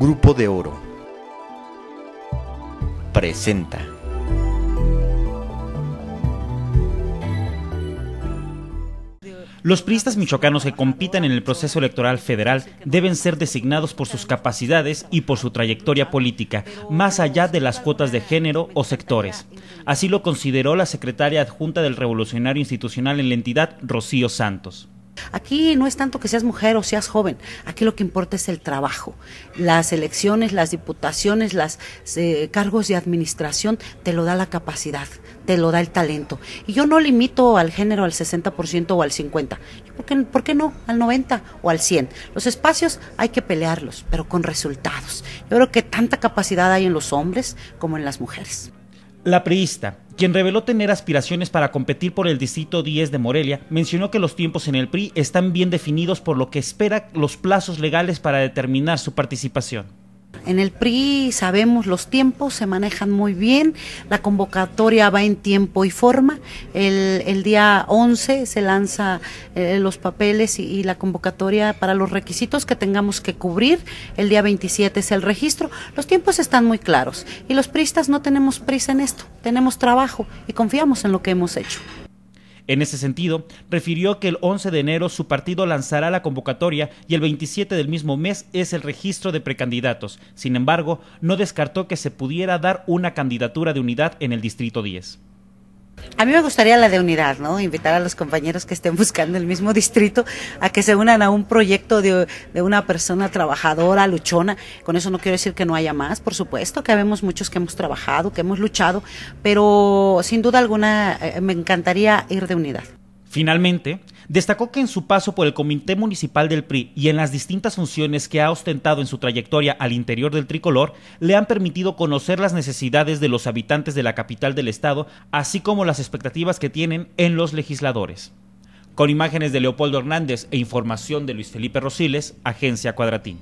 Grupo de Oro presenta. Los priistas michoacanos que compitan en el proceso electoral federal deben ser designados por sus capacidades y por su trayectoria política, más allá de las cuotas de género o sectores. Así lo consideró la secretaria adjunta del Revolucionario Institucional en la entidad, Rocío Santos. Aquí no es tanto que seas mujer o seas joven, aquí lo que importa es el trabajo. Las elecciones, las diputaciones, los eh, cargos de administración te lo da la capacidad, te lo da el talento. Y yo no limito al género al 60% o al 50%. ¿Por qué, ¿Por qué no al 90% o al 100%? Los espacios hay que pelearlos, pero con resultados. Yo creo que tanta capacidad hay en los hombres como en las mujeres. La priista, quien reveló tener aspiraciones para competir por el distrito 10 de Morelia, mencionó que los tiempos en el PRI están bien definidos por lo que espera los plazos legales para determinar su participación. En el PRI sabemos los tiempos, se manejan muy bien, la convocatoria va en tiempo y forma. El, día 11 se lanza eh, los papeles y, y, la convocatoria para los requisitos que tengamos que cubrir. El día 27 es el registro. Los tiempos están muy claros y los priistas no tenemos prisa en esto, tenemos trabajo y confiamos en lo que hemos hecho. En ese sentido, refirió que el 11 de enero su partido lanzará la convocatoria y el 27 del mismo mes es el registro de precandidatos. Sin embargo, no descartó que se pudiera dar una candidatura de unidad en el Distrito 10. A mí me gustaría la de unidad, ¿no? Invitar a los compañeros que estén buscando el mismo distrito a que se unan a un proyecto de, una persona trabajadora, luchona. Con eso no quiero decir que no haya más, por supuesto, que habemos muchos que hemos trabajado, que hemos luchado, pero sin duda alguna eh, me encantaría ir de unidad. Finalmente, destacó que en su paso por el Comité Municipal del PRI y en las distintas funciones que ha ostentado en su trayectoria al interior del tricolor, le han permitido conocer las necesidades de los habitantes de la capital del estado, así como las expectativas que tienen en los legisladores. Con imágenes de Leopoldo Hernández e información de Luis Felipe Rosiles, Agencia Cuadratín.